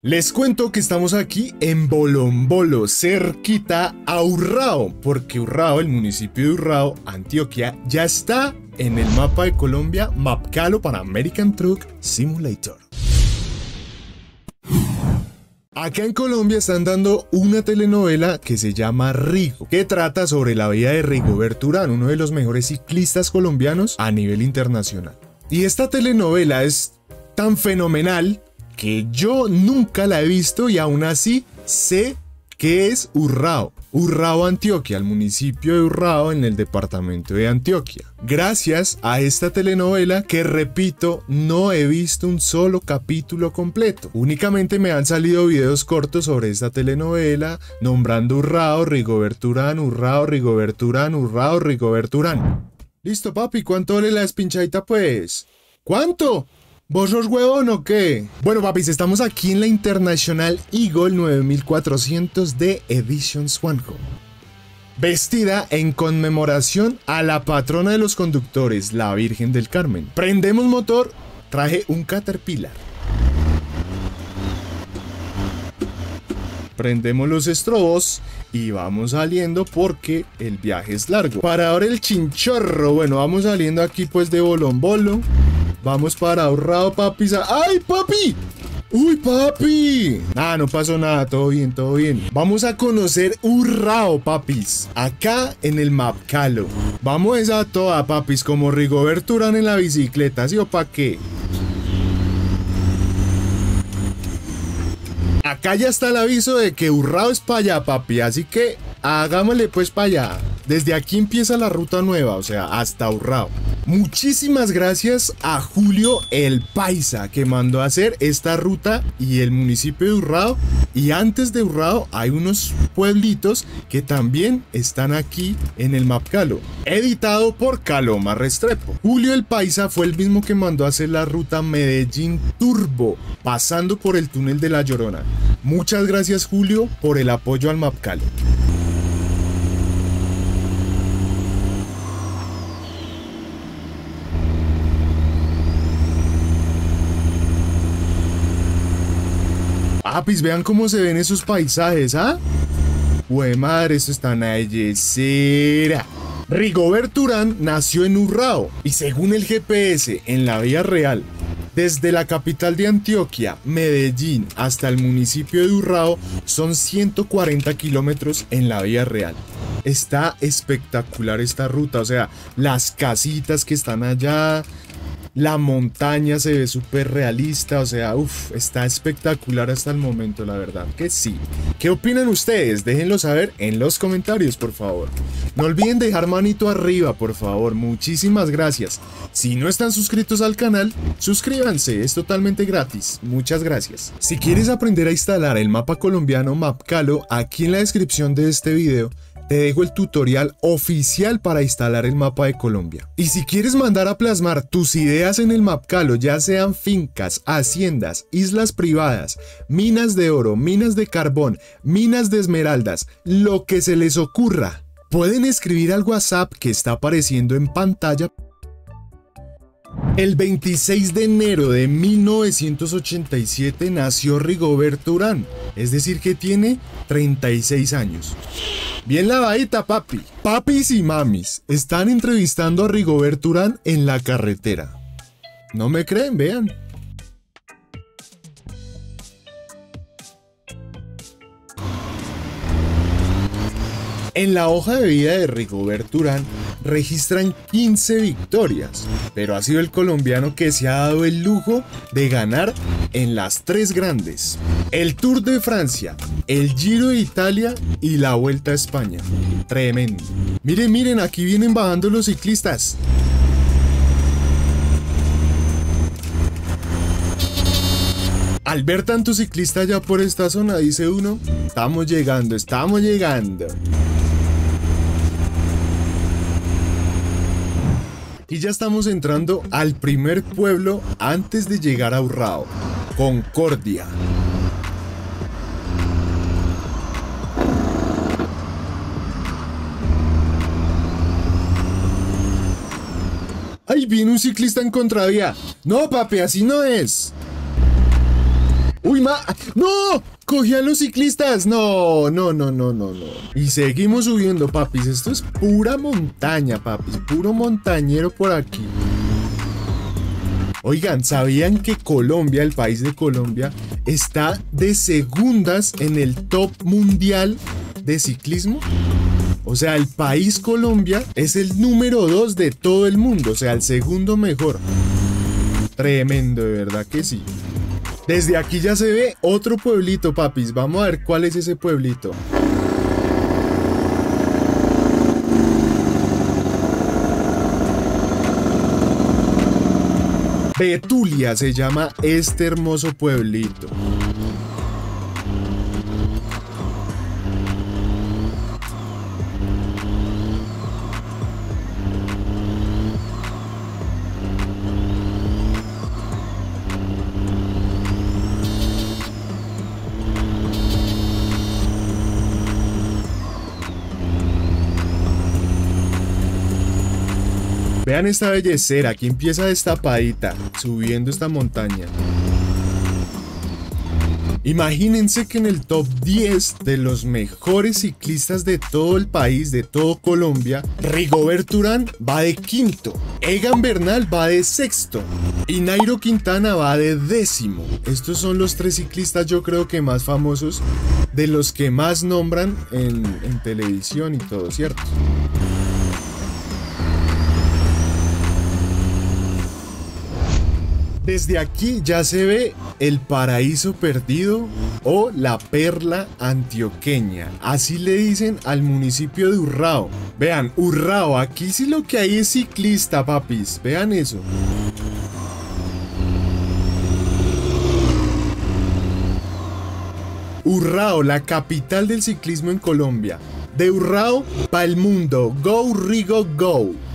Les cuento que estamos aquí en Bolombolo, cerquita a Urrao, porque Urrao, el municipio de Urrao, Antioquia, ya está en el mapa de Colombia Mapcalo para American Truck Simulator. Acá en Colombia están dando una telenovela que se llama Rigo, que trata sobre la vida de Rigoberto Urán, uno de los mejores ciclistas colombianos a nivel internacional. Y esta telenovela es tan fenomenal que yo nunca la he visto y aún así sé que es Urrao. Urrao, Antioquia, el municipio de Urrao en el departamento de Antioquia. Gracias a esta telenovela que repito, no he visto un solo capítulo completo. Únicamente me han salido videos cortos sobre esta telenovela nombrando Urrao, Rigoberturán, Urrao, Rigoberturán, Urrao, Rigoberturán. Listo, papi, ¿cuánto vale la espinchadita pues? ¿Cuánto? ¿Vos sos huevón o qué? Bueno, papis, estamos aquí en la International Eagle 9400 de Edition Swanho. Vestida en conmemoración a la patrona de los conductores, la Virgen del Carmen. Prendemos motor, traje un Caterpillar. Prendemos los estrobos y vamos saliendo porque el viaje es largo. Para ahora el chinchorro, bueno, vamos saliendo aquí pues de bolombolo. Vamos para ahorrado, papi. ¡Ay, papi! ¡Uy, papi! Ah, no pasó nada, todo bien, todo bien. Vamos a conocer Urrao, papis. Acá en el Mapcalo. Vamos a toda, papis, como Rigoberto Urán en la bicicleta, ¿sí o pa' qué? Acá ya está el aviso de que Urrao es para allá, papi, así que hagámosle pues para allá. Desde aquí empieza la ruta nueva, o sea, hasta Urrao. Muchísimas gracias a Julio el Paisa que mandó a hacer esta ruta y el municipio de Urrao. Y antes de Urrao hay unos pueblitos que también están aquí en el Mapcalo. Editado por Caloma Restrepo. Julio el Paisa fue el mismo que mandó a hacer la ruta Medellín Turbo, pasando por el túnel de la Llorona. Muchas gracias Julio por el apoyo al Mapcalo. Papis, vean cómo se ven esos paisajes, ¿ah? Hue madre, esto está una bellecera. Rigoberto Urán nació en Urrao y según el GPS en la vía real, desde la capital de Antioquia, Medellín, hasta el municipio de Urrao son 140 kilómetros en la vía real. Está espectacular esta ruta, o sea, las casitas que están allá, la montaña se ve súper realista, o sea, uff, está espectacular hasta el momento, la verdad que sí. ¿Qué opinan ustedes? Déjenlo saber en los comentarios, por favor. No olviden dejar manito arriba, por favor, muchísimas gracias. Si no están suscritos al canal, suscríbanse, es totalmente gratis. Muchas gracias. Si quieres aprender a instalar el mapa colombiano Mapcalo, aquí en la descripción de este video te dejo el tutorial oficial para instalar el mapa de Colombia. Y si quieres mandar a plasmar tus ideas en el Mapcalo, ya sean fincas, haciendas, islas privadas, minas de oro, minas de carbón, minas de esmeraldas, lo que se les ocurra, pueden escribir al WhatsApp que está apareciendo en pantalla el 26 de enero de 1987 nació Rigoberto Urán, es decir que tiene 36 años. Bien lavadita, papi. Papis y mamis están entrevistando a Rigoberto Urán en la carretera. ¿No me creen? Vean. En la hoja de vida de Rigoberto Urán registran 15 victorias, pero ha sido el colombiano que se ha dado el lujo de ganar en las tres grandes. El Tour de Francia, el Giro de Italia y la Vuelta a España. Tremendo. Miren, miren, aquí vienen bajando los ciclistas. Al ver tanto ciclista ya por esta zona, dice uno, estamos llegando, estamos llegando. Y ya estamos entrando al primer pueblo antes de llegar a Urrao, Concordia. ¡Ay, viene un ciclista en contravía! ¡No, papi, así no es! ¡Uy, ma! ¡No! ¡Cogí a los ciclistas! No, no, no, no, no, no. Y seguimos subiendo, papis. Esto es pura montaña, papis. Puro montañero por aquí. Oigan, ¿sabían que Colombia, el país de Colombia, está de segundas en el top mundial de ciclismo? O sea, el país Colombia es el número 2 de todo el mundo, o sea, el segundo mejor. Tremendo, de verdad que sí. Desde aquí ya se ve otro pueblito, papis. Vamos a ver cuál es ese pueblito. Betulia se llama este hermoso pueblito. Vean esta bellecera, aquí empieza destapadita, subiendo esta montaña. Imagínense que en el top 10 de los mejores ciclistas de todo el país, de todo Colombia, Rigobert Urán va de quinto, Egan Bernal va de sexto y Nairo Quintana va de décimo. Estos son los tres ciclistas yo creo que más famosos, de los que más nombran en televisión y todo, ¿cierto? Desde aquí ya se ve el paraíso perdido o la perla antioqueña. Así le dicen al municipio de Urrao. Vean, Urrao, aquí sí lo que hay es ciclista, papis. Vean eso. Urrao, la capital del ciclismo en Colombia. De Urrao para el mundo. Go Rigo Go.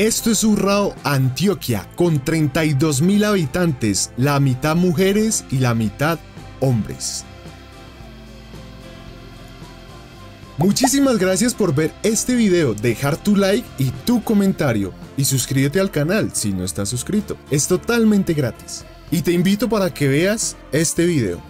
Esto es Urrao, Antioquia, con 32 mil habitantes, la mitad mujeres y la mitad hombres. Muchísimas gracias por ver este video, dejar tu like y tu comentario y suscríbete al canal si no estás suscrito. Es totalmente gratis. Y te invito para que veas este video.